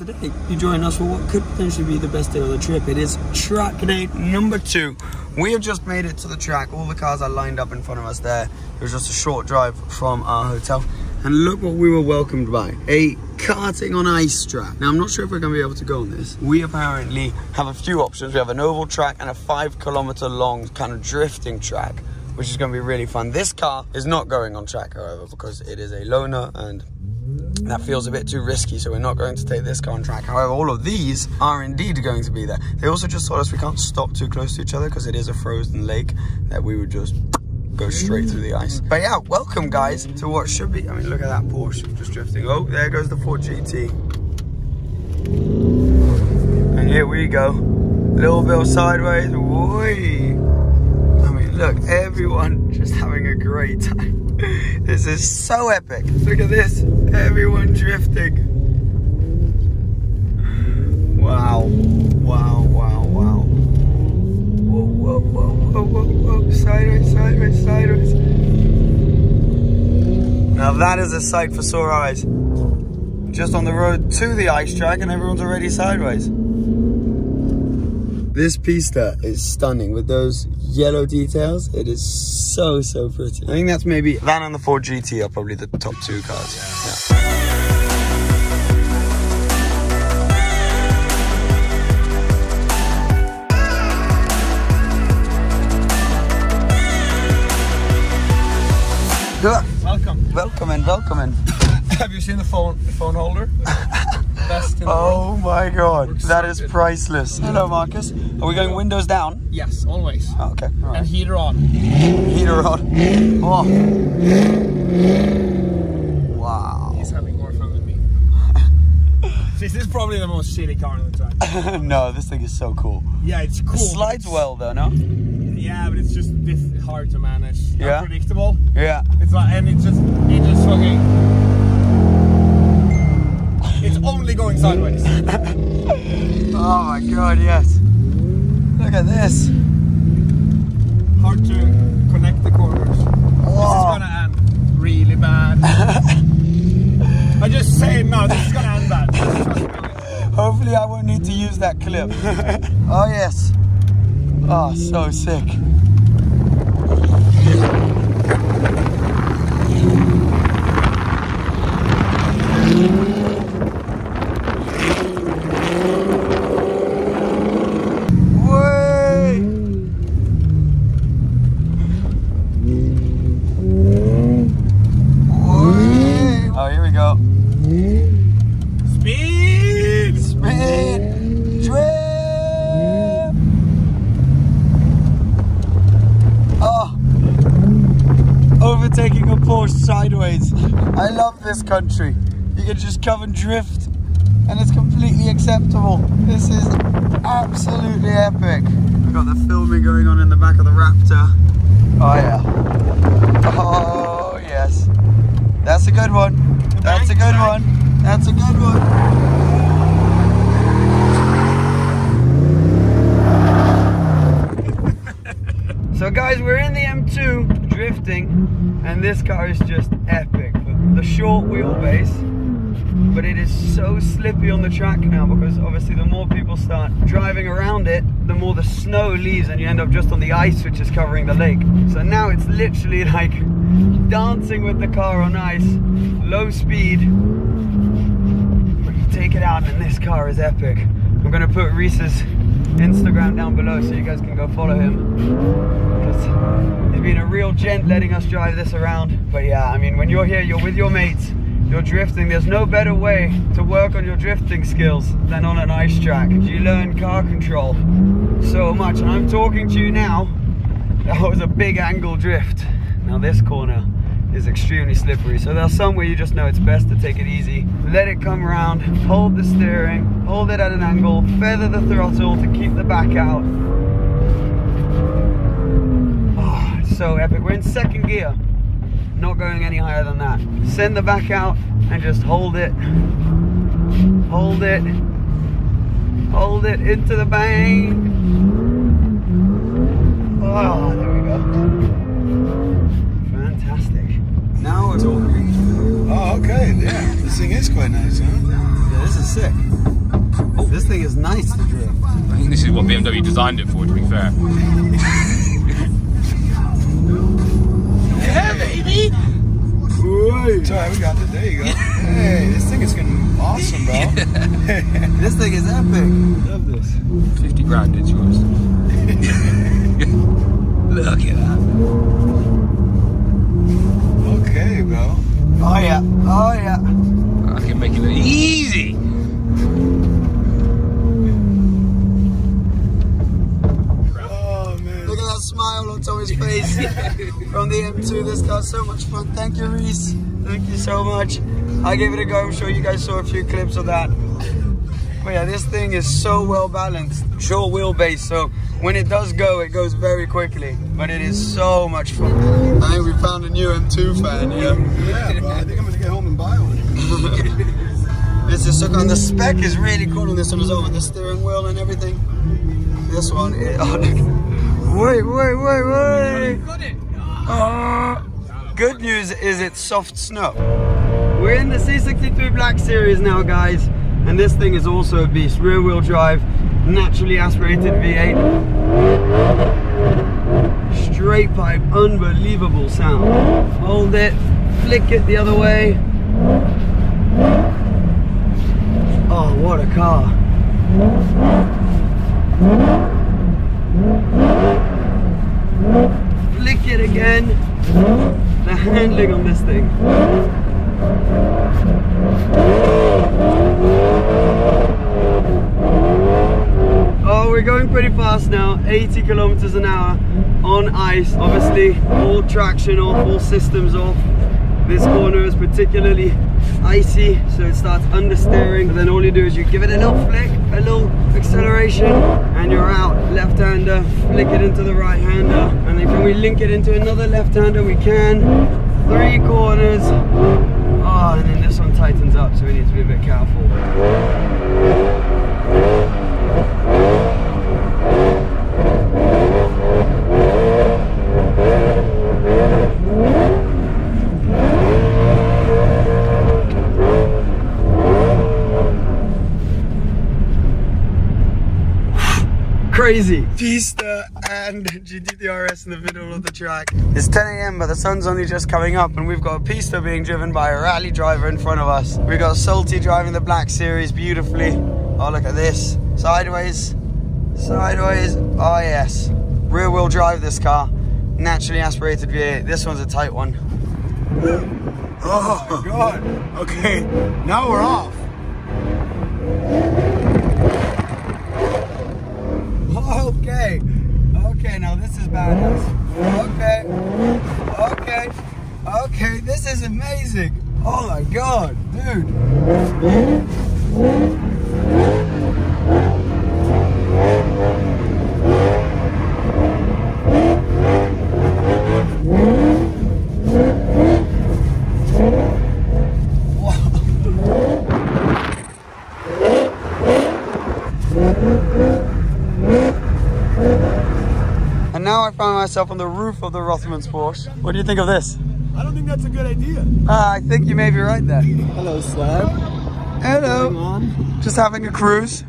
Today, you join us for what could potentially be the best day of the trip. It is track day number two. We have just made it to the track. All the cars are lined up in front of us there. It was just a short drive from our hotel. And look what we were welcomed by. A karting on ice track. Now, I'm not sure if we're going to be able to go on this. We apparently have a few options. We have an oval track and a five kilometer long kind of drifting track, which is going to be really fun. This car is not going on track, however, because it is a loaner and that feels a bit too risky, so we're not going to take this contract. However, all of these are indeed going to be there. They also just told us we can't stop too close to each other because it is a frozen lake that we would just go straight through the ice. But yeah, welcome guys to what should be, I mean, look at that Porsche just drifting. Oh, there goes the Ford GT. And here we go. Little bit sideways, Whee! I mean, look, everyone just having a great time. This is so epic. Look at this. Everyone drifting. Wow. Wow, wow, wow. Whoa, whoa, whoa, whoa, whoa, whoa. Sideways, sideways, sideways. Now that is a sight for sore eyes. Just on the road to the ice track and everyone's already sideways. This pista is stunning with those yellow details. It is so, so pretty. I think that's maybe, that and the Ford GT are probably the top two cars. Yeah. Welcome. Welcome and welcome and. Have you seen the phone phone holder? Best in the Oh world. my god, Works that so is good. priceless. Hello, Marcus. Are we going windows down? Yes, always. Oh, okay. all And heater on. Heater on. Oh. Wow. He's having more fun than me. this is probably the most shitty car on the track. no, this thing is so cool. Yeah, it's cool. It slides well though, no? Yeah, but it's just a bit hard to manage. Yeah. Unpredictable. Yeah. It's like, and it's just, it just fucking. It's going sideways. Oh my god, yes. Look at this. Hard to connect the corners. This is oh. gonna end really bad. I just say no, this is gonna end bad. Hopefully I won't need to use that clip. oh yes. Oh, so sick. Way! Way! Oh, here we go. Speed! Speed drip. Oh, overtaking a Porsche sideways. I love this country. You can just come and drift, and it's completely acceptable. This is absolutely epic. We've got the filming going on in the back of the Raptor. Oh yeah. Oh yes. That's a good one. That's a good one. That's a good one. So guys, we're in the M2 drifting, and this car is just epic. The short wheelbase, but it is so slippy on the track now because obviously the more people start driving around it, the more the snow leaves and you end up just on the ice which is covering the lake. So now it's literally like dancing with the car on ice, low speed, but you take it out and this car is epic. I'm gonna put Reese's Instagram down below so you guys can go follow him. He's been a real gent letting us drive this around. But yeah, I mean, when you're here, you're with your mates, you're drifting. There's no better way to work on your drifting skills than on an ice track. You learn car control so much. And I'm talking to you now. That was a big angle drift. Now this corner is extremely slippery. So there's some where you just know it's best to take it easy. Let it come around, hold the steering, hold it at an angle, feather the throttle to keep the back out. Oh, it's so epic. We're in second gear, not going any higher than that. Send the back out and just hold it. Hold it. Hold it into the bank. Oh, there we go. Fantastic. Now we're talking. Oh, okay. Yeah, this thing is quite nice, huh? Yeah, this is sick. Oh, this thing is nice to drift. I think this is what BMW designed it for, to be fair. yeah, baby! Sorry, we got it. There you go. hey, this thing is getting awesome, bro. This thing is epic. Love this. 50 grand, it's yours. Look at that. Okay, bro. Oh yeah. Oh yeah. I can make it easy. Oh man. Look at that smile on Tommy's face from the M2. This car's so much fun. Thank you, Reese. Thank you so much. I gave it a go. I'm sure you guys saw a few clips of that. But yeah, this thing is so well balanced. Short wheelbase, so when it does go, it goes very quickly. But it is so much fun. I think we found a new M2 fan, yeah. Yeah, bro. I think I'm gonna get home and buy one. This is so cool. And the spec is really cool on this one as well with the steering wheel and everything. This one, it, oh, look. Wait, wait, wait, wait. Got it! Ah. good news is it's soft snow. We're in the C63 Black Series now, guys. And this thing is also a beast. Rear wheel drive, naturally aspirated V8. Straight pipe, unbelievable sound. Hold it, flick it the other way. Oh, what a car. Flick it again. The handling on this thing. Oh, we're going pretty fast now, 80 kilometers an hour on ice. Obviously, all traction off, all systems off. This corner is particularly icy, so it starts understeering. And then all you do is you give it a little flick, a little acceleration, and you're out. Left-hander, flick it into the right-hander, and then can we link it into another left-hander? We can. Three corners. Oh, and then this one tightens up, so we need to be a bit careful. Crazy. Pista and GTTRS in the middle of the track. It's 10 a.m. but the sun's only just coming up and we've got a Pista being driven by a rally driver in front of us. We've got Salty driving the Black Series beautifully. Oh, look at this. Sideways, sideways. Oh, yes. Rear wheel drive this car. Naturally aspirated V8. This one's a tight one. Oh my god. Okay, now we're off. Okay. Okay, now this is badass. Okay. Okay. Okay, this is amazing. Oh my god, dude. Now I find myself on the roof of the Rothmans Porsche. What do you think of this? I don't think that's a good idea. Uh, I think you may be right there. Hello, Slab. Hello. on? Just having a cruise.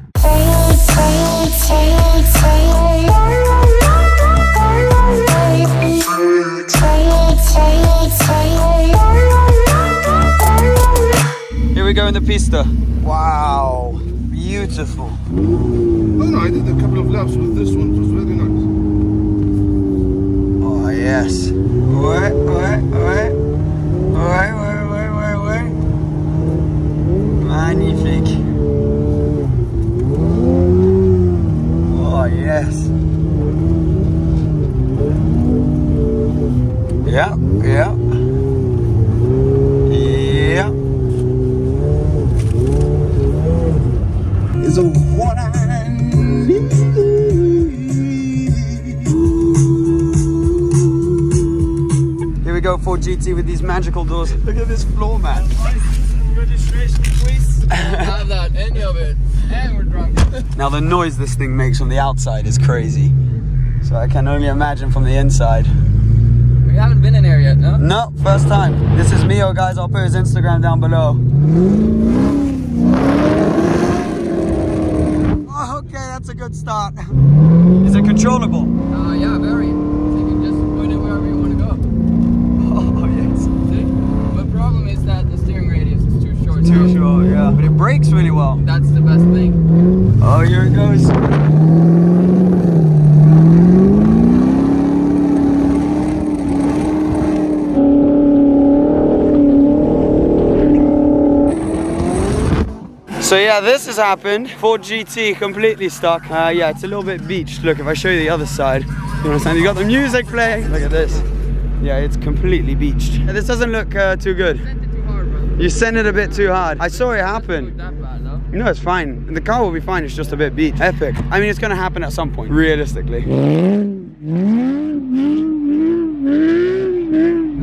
Here we go in the pista. Wow. Beautiful. Oh I did a couple of laps with this one. It was very nice. Yes. Ouais, ouais, ouais. Ouais, ouais, ouais, ouais, ouais. Magnifique. Oh, yes. Yeah. Yeah. Ford GT with these magical doors. Look at this floor, man. Registration quiz. Have that, any of it. And we're drunk. Now the noise this thing makes from the outside is crazy. So I can only imagine from the inside. We haven't been in here yet, no? No, first time. This is Mio, guys. I'll put his Instagram down below. Oh, okay, that's a good start. Is it controllable? Uh, yeah, very. Brakes really well. That's the best thing. Oh, here it goes. So yeah, this has happened. Ford GT completely stuck. Uh, yeah, it's a little bit beached. Look, if I show you the other side, you understand? You got the music playing. Look at this. Yeah, it's completely beached. This doesn't look uh, too good. You sent it a bit too hard. I saw it happen. bad. No, it's fine. The car will be fine. It's just a bit beat. Epic. I mean, it's gonna happen at some point, realistically. Two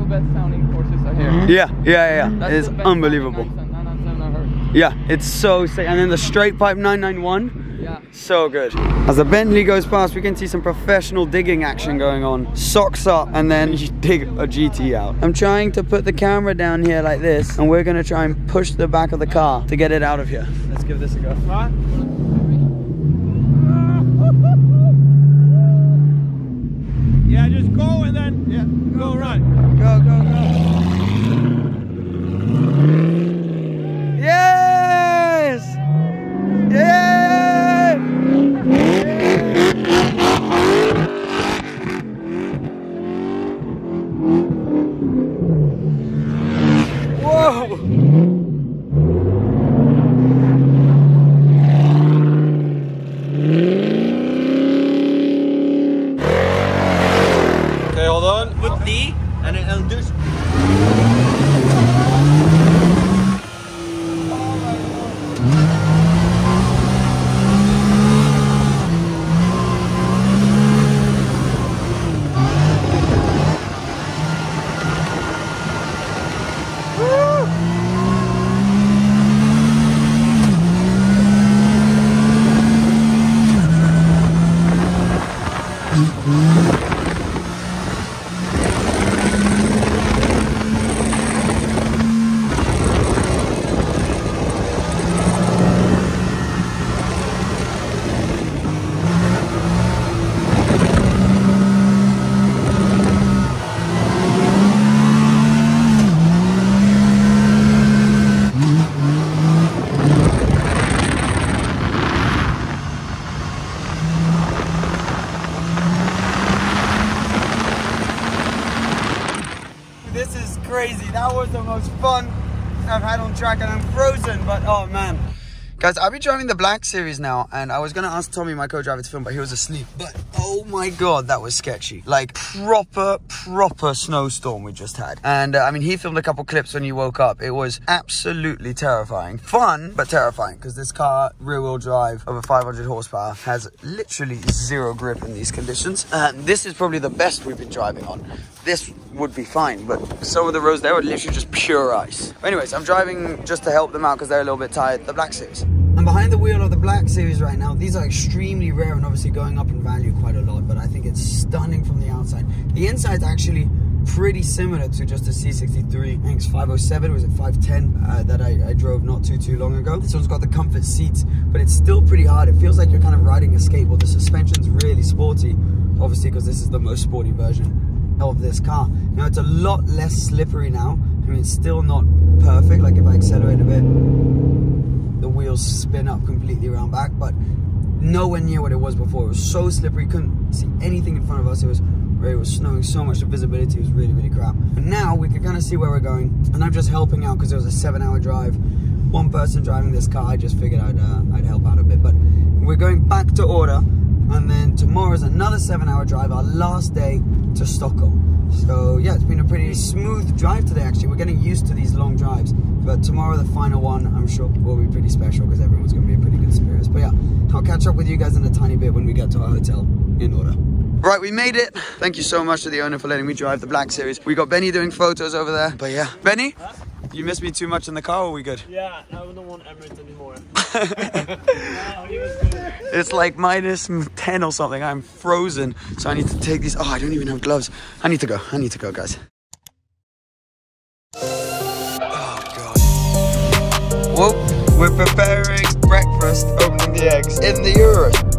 best sounding horses are here. Yeah, yeah, yeah. That's It's unbelievable. sounding 997 I've heard. Yeah, it's so sick. And then the straight pipe 991, Yeah. so good. As the Bentley goes past, we can see some professional digging action going on. Socks up, and then you dig a GT out. I'm trying to put the camera down here like this, and we're gonna try and push the back of the car to get it out of here. Let's give this a go. Yeah, just go and then yeah, go right. Go, go, go. Yes! Yay! Whoa! Okay, hold on. Put D and then and do. This is crazy. That was the most fun I've had on track and I'm frozen, but oh man. Guys, I'll be driving the Black Series now, and I was gonna ask Tommy, my co-driver, to film, but he was asleep. But oh my god, that was sketchy. Like proper, proper snowstorm we just had. And uh, I mean, he filmed a couple clips when he woke up. It was absolutely terrifying. Fun, but terrifying, because this car, rear-wheel drive, over 500 horsepower, has literally zero grip in these conditions. And this is probably the best we've been driving on. This would be fine, but some of the roads there were literally just pure ice. Anyways, I'm driving just to help them out because they're a little bit tired. The Black Series. Behind the wheel of the Black Series right now. These are extremely rare and obviously going up in value quite a lot, but I think it's stunning from the outside. The inside's actually pretty similar to just a C63. I think it's 507, was it 510 uh, that I, I drove not too, too long ago. This one's got the comfort seats, but it's still pretty hard. It feels like you're kind of riding a skateboard. The suspension's really sporty, obviously because this is the most sporty version of this car. Now it's a lot less slippery now. I mean, it's still not perfect. Like if I accelerate a bit, spin up completely around back, but nowhere near what it was before. It was so slippery, couldn't see anything in front of us. It was it was snowing so much, the visibility was really, really crap. But now we can kind of see where we're going, and I'm just helping out because it was a seven-hour drive. One person driving this car, I just figured I'd uh, I'd help out a bit. But we're going back to order, and then tomorrow's another seven-hour drive, our last day to Stockholm. So yeah, it's been a pretty smooth drive today. Actually, we're getting used to these long drives. But tomorrow, the final one, I'm sure will be pretty special because everyone's going to be in pretty good spirits. But yeah, I'll catch up with you guys in a tiny bit when we get to our hotel in order. Right, we made it. Thank you so much to the owner for letting me drive the Black Series. We got Benni doing photos over there. But yeah, Benni, you missed me too much in the car. Or are we good? Yeah, I don't want Emirates anymore. no, he was good. It's like minus 10 or something. I'm frozen. So I need to take these. Oh, I don't even have gloves. I need to go. I need to go, guys. Oh, God. Whoa, we're preparing breakfast, opening the eggs in the Urus.